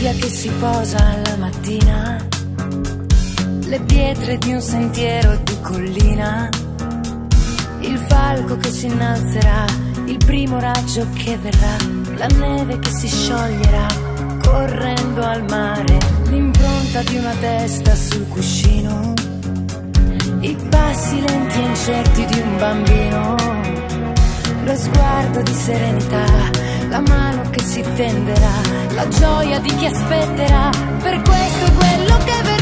nebbia che si posa alla mattina, le pietre di un sentiero di collina, il falco che si innalzerà, il primo raggio che verrà, la neve che si scioglierà correndo al mare, l'impronta di una testa sul cuscino, i passi lenti e incerti di un bambino, lo sguardo di serenità, la mano che si tenderà, la gioia di chi aspetterà, per questo è quello che verrà.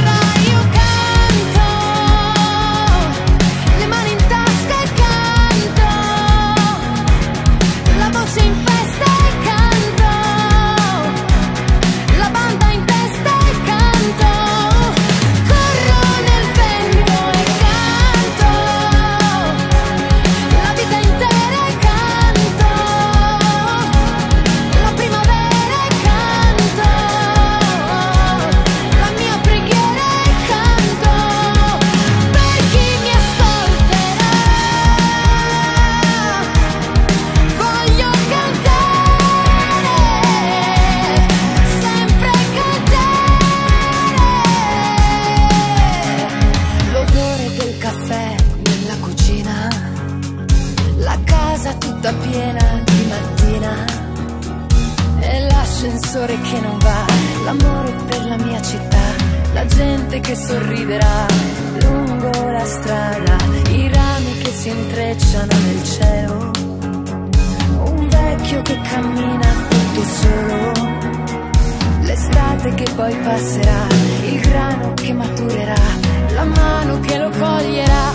L'ascensore che non va, l'amore per la mia città, la gente che sorriderà lungo la strada, i rami che si intrecciano nel cielo, un vecchio che cammina tutto solo, l'estate che poi passerà, il grano che maturerà, la mano che lo coglierà,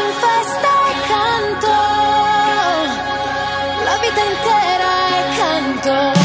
in festa canto, la vita intera e canto.